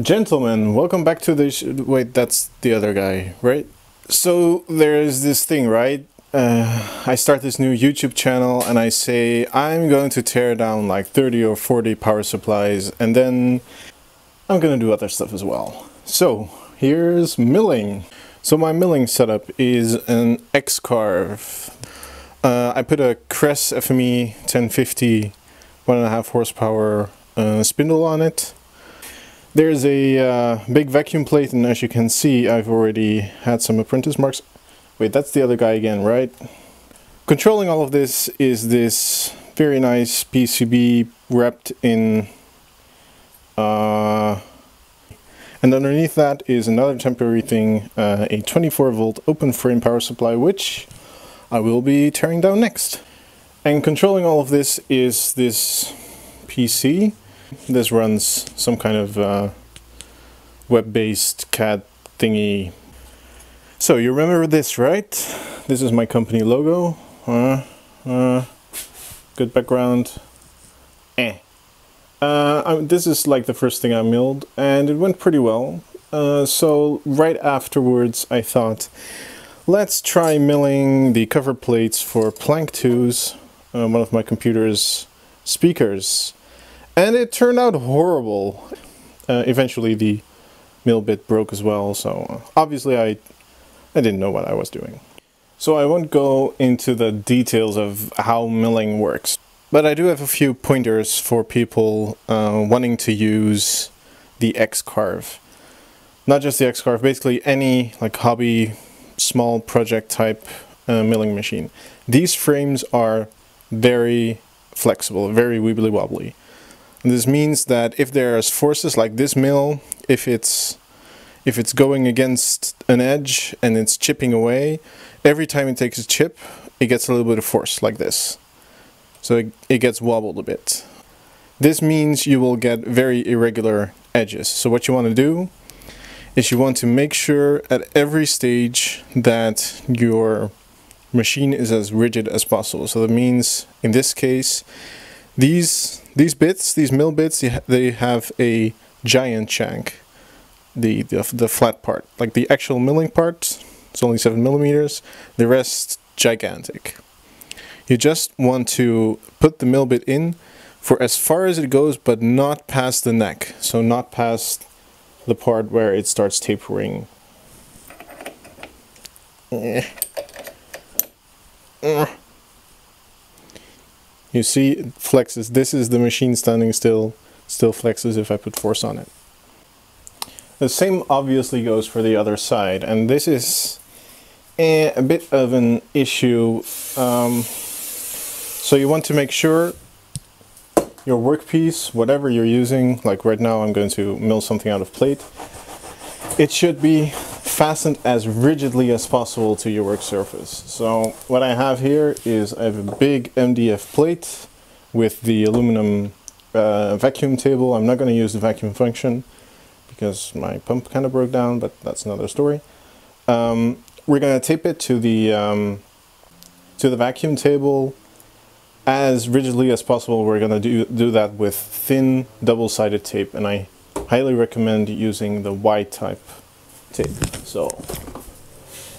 Gentlemen, welcome back to the. Wait, that's the other guy, right? So there's this thing, right? Uh, I start this new YouTube channel and I say I'm going to tear down like 30 or 40 power supplies and then I'm gonna do other stuff as well. So here's milling. So my milling setup is an X-Carve. Uh, I put a Kress FME 1050 one and a half horsepower uh, spindle on it. There's a uh, big vacuum plate and as you can see I've already had some apprentice marks. Wait, that's the other guy again, right? Controlling all of this is this very nice PCB wrapped in uh, and underneath that is another temporary thing, uh, a 24 volt open frame power supply which I will be tearing down next. And controlling all of this is this PC this runs some kind of uh, web-based CAD thingy. So you remember this, right? This is my company logo. Uh, uh, good background. Eh. Uh, I, this is like the first thing I milled, and it went pretty well. Uh, so right afterwards, I thought, let's try milling the cover plates for Plank 2's, uh, one of my computer's speakers. And it turned out horrible. Uh, eventually the mill bit broke as well, so uh, obviously I, I didn't know what I was doing. So I won't go into the details of how milling works, but I do have a few pointers for people uh, wanting to use the X-Carve. Not just the X-Carve, basically any like hobby, small project type uh, milling machine. These frames are very flexible, very wibbly wobbly. This means that if there's forces like this mill, if it's if it's going against an edge and it's chipping away, every time it takes a chip, it gets a little bit of force like this. So it, it gets wobbled a bit. This means you will get very irregular edges. So what you want to do is you want to make sure at every stage that your machine is as rigid as possible. So that means in this case these these bits, these mill bits, they have a giant shank. The, the, the flat part, like the actual milling part, it's only 7 millimeters. The rest, gigantic. You just want to put the mill bit in for as far as it goes, but not past the neck. So not past the part where it starts tapering. Eh. Eh. You see it flexes. This is the machine standing still, still flexes if I put force on it. The same obviously goes for the other side, and this is a, a bit of an issue. Um, so you want to make sure your workpiece, whatever you're using, like right now I'm going to mill something out of plate, it should be fastened as rigidly as possible to your work surface. So what I have here is I have a big MDF plate with the aluminum uh, vacuum table. I'm not going to use the vacuum function because my pump kind of broke down, but that's another story. Um, we're going to tape it to the um, to the vacuum table as rigidly as possible. We're going to do do that with thin double-sided tape, and I highly recommend using the white type tape. So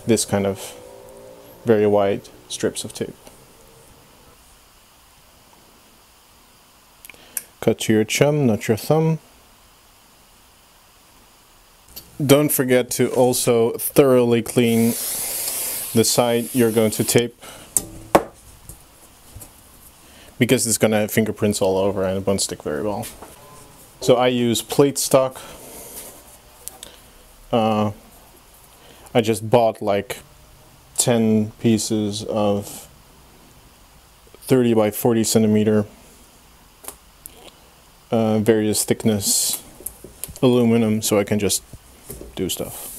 this kind of very wide strips of tape. Cut to your chum, not your thumb. Don't forget to also thoroughly clean the side you're going to tape because it's going to have fingerprints all over and it won't stick very well. So I use plate stock uh, I just bought like 10 pieces of 30 by 40 centimeter uh, various thickness aluminum so I can just do stuff.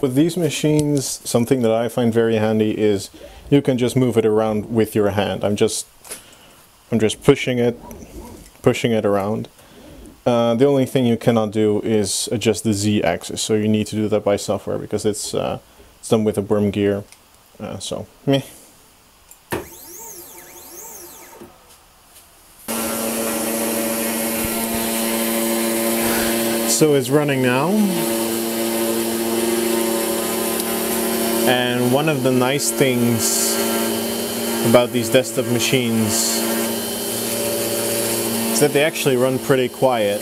With these machines, something that I find very handy is you can just move it around with your hand. I'm just I'm just pushing it pushing it around uh, the only thing you cannot do is adjust the z-axis, so you need to do that by software because it's, uh, it's done with a worm gear. Uh, so, meh. So it's running now. And one of the nice things about these desktop machines is that they actually run pretty quiet.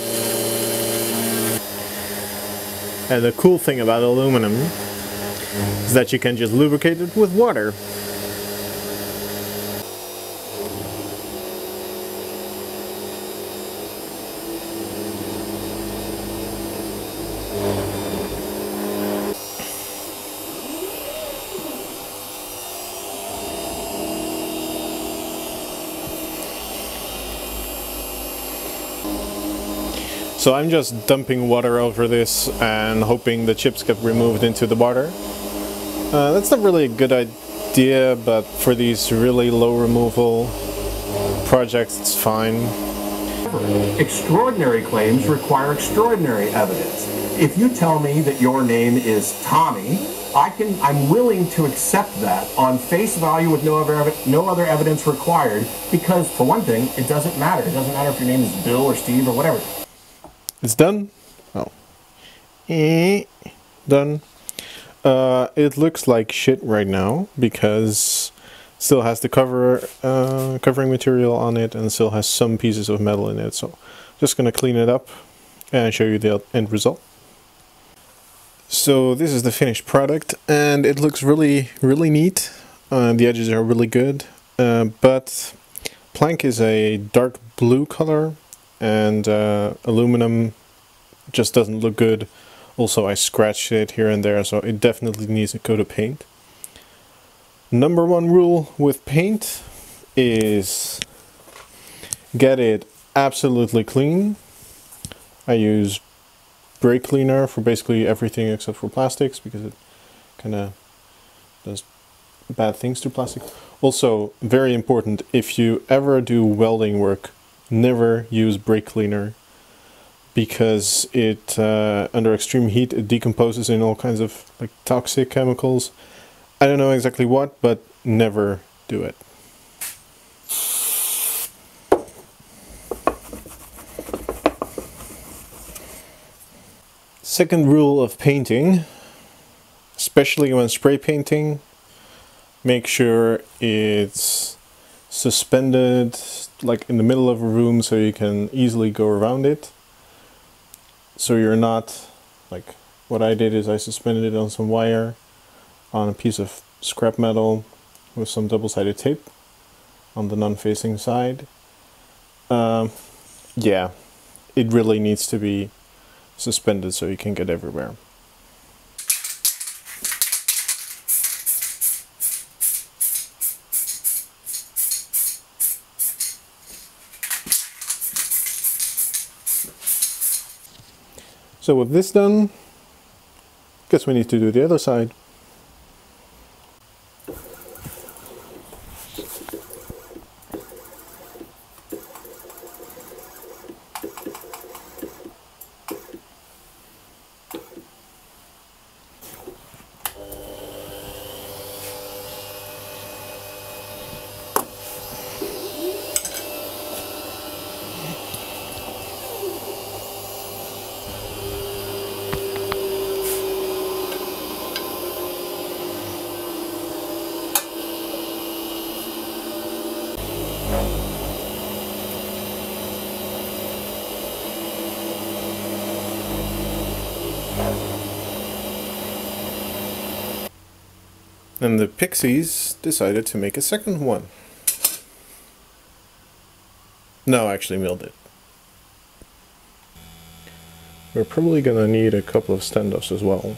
And the cool thing about aluminum is that you can just lubricate it with water. So I'm just dumping water over this and hoping the chips get removed into the water. Uh, that's not really a good idea, but for these really low removal projects, it's fine. Extraordinary claims require extraordinary evidence. If you tell me that your name is Tommy, I can, I'm willing to accept that on face value with no other, no other evidence required because, for one thing, it doesn't matter. It doesn't matter if your name is Bill or Steve or whatever. It's done. Oh. Eh, done. Uh, it looks like shit right now because still has the cover uh, covering material on it and still has some pieces of metal in it. So just gonna clean it up and show you the end result. So this is the finished product and it looks really really neat. Uh, the edges are really good, uh, but plank is a dark blue color and uh, aluminum just doesn't look good. Also I scratched it here and there so it definitely needs a coat of paint. Number one rule with paint is get it absolutely clean. I use brake cleaner for basically everything except for plastics because it kind of does bad things to plastic. Also, very important, if you ever do welding work, never use brake cleaner because it uh, under extreme heat it decomposes in all kinds of like toxic chemicals. I don't know exactly what, but never do it. Second rule of painting, especially when spray painting, make sure it's suspended like in the middle of a room so you can easily go around it. So you're not like what I did is I suspended it on some wire on a piece of scrap metal with some double-sided tape on the non-facing side. Um, yeah, it really needs to be suspended so you can get everywhere. So with this done, guess we need to do the other side. And the Pixies decided to make a second one. No, actually milled it. We're probably gonna need a couple of standoffs as well.